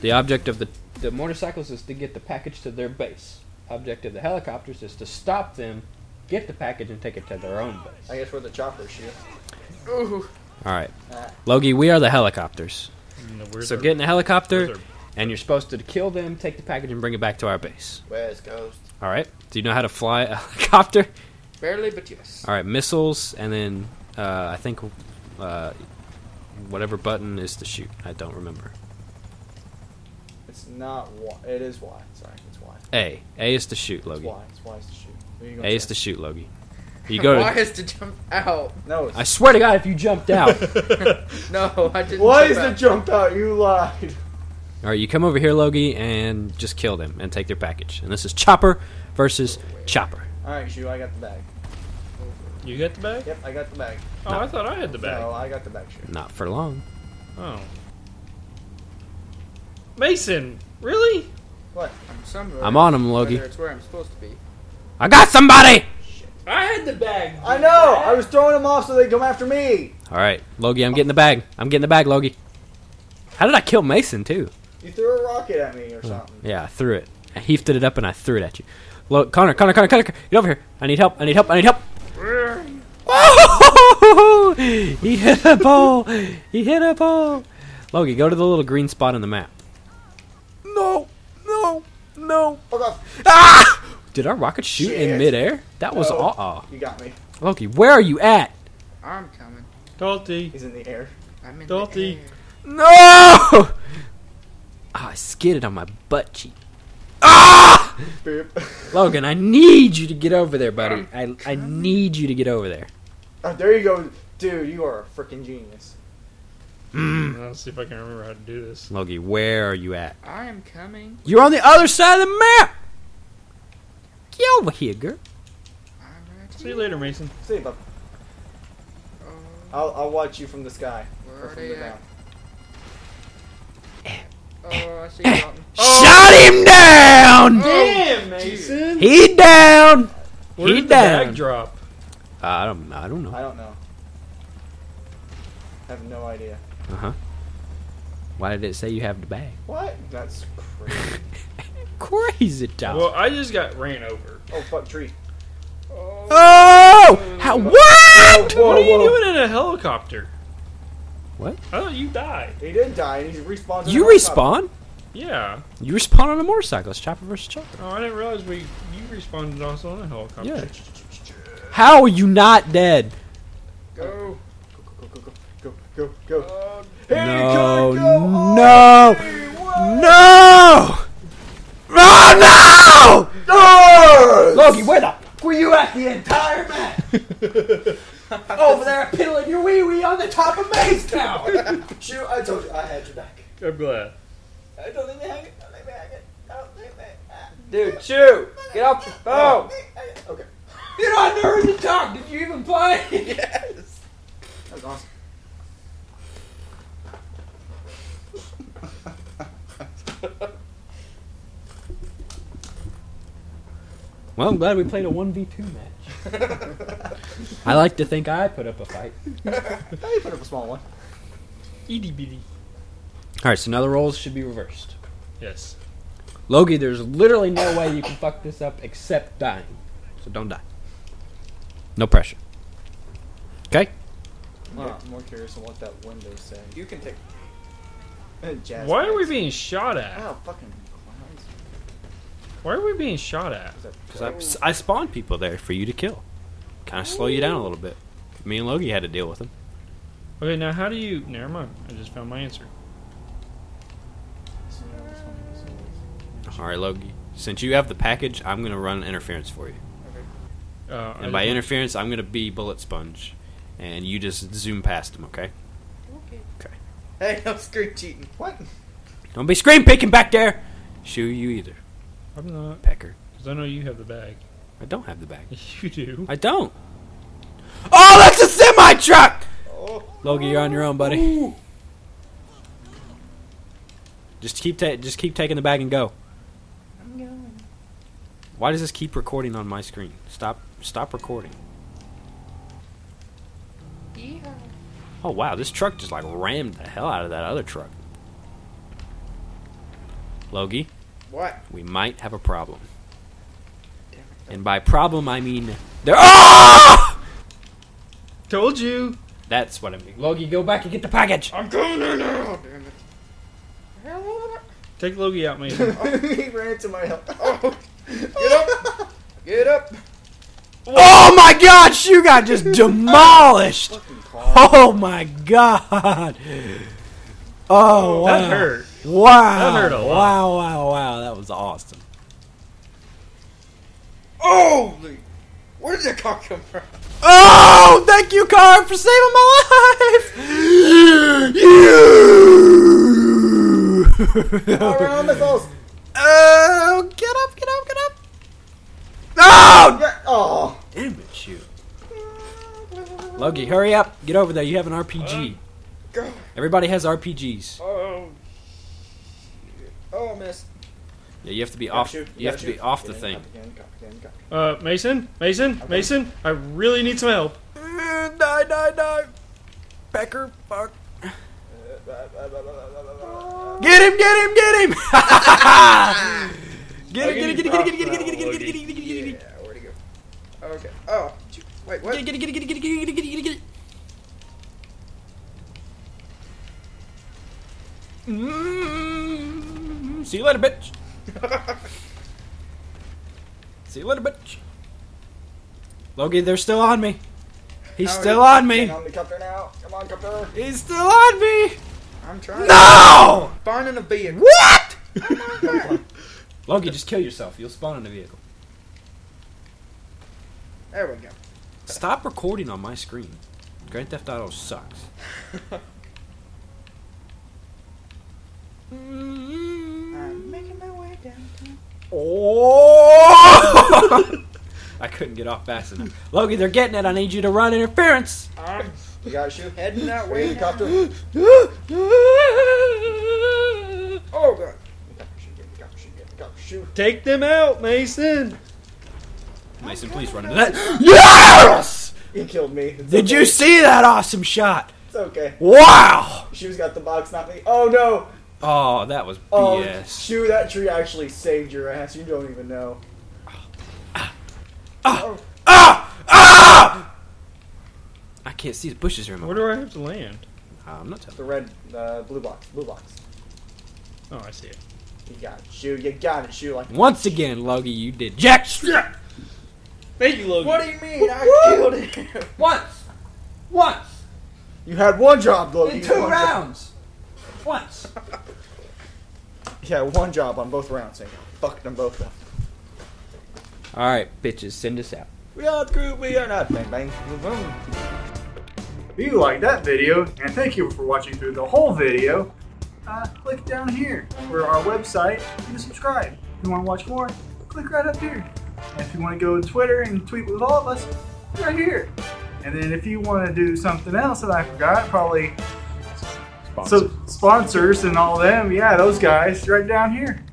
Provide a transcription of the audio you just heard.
The object of the the motorcycles is to get the package to their base. Object of the helicopters is to stop them, get the package, and take it to their own base. I guess we're the chopper shoot. Ooh. All right. Logie, we are the helicopters. No, So our- get in the helicopter, our- and you're supposed to kill them, take the package, and bring it back to our base. West Coast. All right. Do you know how to fly a helicopter? Barely, but yes. All right, missiles, and then uh, I think uh, whatever button is to shoot. I don't remember. It's not Y. It is Y. Sorry, it's Y. A. A is to shoot, It's Y. It's Y is to shoot. What are you gonna A is to shoot, Logie. You go Why to. is to jump out? No. It's I swear to God, if you jumped out. No, I didn't. Why is the out. jump out? You lied. All right, you come over here, Logie, and just kill them and take their package. And this is Chopper versus Chopper. All right, shoot. I got the bag. You got the bag? Yep, I got the bag. Oh, I thought I had the bag. No, I got the bag. Shoot. Not for long. Oh. Mason, really? What? I'm somewhere. I'm on him, Logie. Whether it's where I'm supposed to be. I got somebody! Shit. I had the bag. I know. I was throwing them off so they'd come after me. All right, Logie, I'm getting the bag. I'm getting the bag, Logie. How did I kill Mason, too? You threw a rocket at me or something. Yeah, I threw it. I heaved it up and I threw it at you. Look, Connor, Connor, Connor, Connor, get over here. I need help. I need help. I need help. Oh! he hit a ball. He hit a ball. Logie, go to the little green spot on the map. No, no, no. Fuck off. Ah! Did our rocket shoot in midair? That was No. aw. You got me. Logie, where are you at? I'm coming. Dalty. He's in the air. I'm in Don't the eat. air. No! Ah, I skidded on my butt cheek. Boop. Logan, I need you to get over there, buddy. I, I need you to get over there. Oh, there you go, dude. You are a freaking genius. Mm. Let's see if I can remember how to do this. Logie, where are you at? I am coming. You're on the other side of the map. Get over here, girl. Right See you later, Mason. See you, bub. Oh, I'll, I'll watch you from the sky. where Or are from they the at? ground. Oh, I see you, Dalton. Shut him down. Damn, Mason! He down. Where He did the down. bag drop? I don't. I don't know. I don't know. I have no idea. Uh huh. Why did it say you have the bag? What? That's crazy. Crazy town. Well, I just got ran over. oh, fuck, tree. oh, how, what? Whoa, what are you whoa. doing in a helicopter? What? I thought you died. He didn't die, and he respawned. in You a helicopter. respawn? Yeah. You respawn on a motorcycle. It's chopper versus chopper. Oh, I didn't realize we you responded also on a helicopter. Yeah. How are you not dead? Go. Go, go, go, go, go, go, go. Oh, No, go, go. no, no! Oh no! No! Logie, where the f- were you at the entire match? Over there piddling your wee wee on the top of Maze Town. Shoot, I told you I had your back. I'm glad. I don't think they hang it. Don't think they hang it. Don't they Dude, shoot! Get off the phone! Okay. You're not heard to talk. Did you even play? yes! That was awesome. Well, I'm glad we played a one v two match. I like to think I put up a fight. You put up a small one. Itty bitty. All right, so now the roles should be reversed. Yes. Logie, there's literally no way you can fuck this up except dying. So don't die. No pressure. Okay? I'm more- more curious on what that window said. You can take. Jazz Why are we being shot at? Ow, fucking clowns. Why are we being shot at? Because I, I spawned people there for you to kill. Kind of slow you down a little bit. Me and Logie had to deal with them. Okay, now how do you? Never mind. I just found my answer. So, yeah, this one is- All right, Logie. Since you have the package, I'm going to run interference for you. Uh, And by just- interference, I'm going to be Bullet Sponge. And you just zoom past them, okay? Okay. Okay. Hey, I'm screen cheating. What? Don't be screen picking back there! Shoot you either, I'm not, Pecker. because I know you have the bag. I don't have the bag. You do. I don't. Oh, that's a semi truck! Oh. Logie, you're on your own, buddy. Just keep ta- just keep taking the bag and go. I'm going. Why does this keep recording on my screen? Stop stop recording. Yeehaw. Oh wow, this truck just like rammed the hell out of that other truck. Logie, What? we might have a problem. Damn it. And by problem, I mean there. Ah! Told you. That's what I mean. Logie, go back and get the package. I'm going there now. Damn it. Hell, Take Logie out, Mason. Oh, he ran into my help. Oh, get up. Get up. Oh my God! You got just demolished. Oh my God! Oh wow! That hurt. Wow! That hurt a lot. Wow! Wow! Wow! That was awesome. Holy. Where did that car come from? Oh! Thank you, car, for saving my life. You. All around missiles. Oh! Get up! Get up! Get up! Oh! Yeah. Oh. Damn it, you. Logie, hurry up! Get over there. You have an RPG. Go. Everybody has RPGs. Oh. Oh, I missed. Yeah, you have to be Gotta off. shoot, You have gotta to be off Get the in, thing. copy, get in, copy, get in, copy. Uh, Mason, Mason, Mason. I really need some help. Die! Die! Die! Pecker, fuck. Get him! Get him! Get him! get him! Get him! Get him! Get him! Get him! Get him! Get him! Get him! Get him! Yeah, where'd he go? Okay. Oh, gee, wait, what? Get it! Get it! Get it! Get it! Get it! Get it! Get it! Get it! Mm, See you later, bitch. See you later, bitch. Logie, they're still on me. He's How still are on me. Get on the copter now. Come on, copter. He's still on me. I'm trying. No! Finding a vehicle. What? Logie, just kill yourself. You'll spawn in a vehicle. There we go. Stop recording on my screen. Grand Theft Auto sucks. I'm making my way downtown. Oh! I couldn't get off fast enough. Logie, they're getting it. I need you to run interference. I'm You got to shoot. heading that way. the copter. now. Oh god. Get the copter, shoot, get the copter, shoot, get the copter, shoot. Take them out, Mason. Mason, please run into that. Yes! He killed me. It's Did okay. you see that awesome shot? It's okay. Wow! Shoe's got the box, not me. Oh no! Oh, that was Oh, BS. Shoe, that tree actually saved your ass. You don't even know. Ah! Ah! Ah! Ah! I can't see the bushes anymore. Where do I have to land? I'm not telling. The red, uh, blue box, blue box. Oh, I see it. You got it, shoe. You got it, shoe. Like Once again, Logie, you did jack shit. Thank you, Logan. What do you mean? I killed him. Once. Once. you had one job, Logie. In two had one job. rounds. Once. Yeah, one job on both rounds. And you fucked them both up. All right, bitches, send us out. We are the group. We are not. Bang bang. Boom boom. If you liked that video, and thank you for watching through the whole video, uh, click down here for our website and subscribe. If you want to watch more, click right up here. And if you want to go to Twitter and tweet with all of us, right here. And then if you want to do something else that I forgot, probably sponsors. so sponsors and all them, yeah, those guys right down here.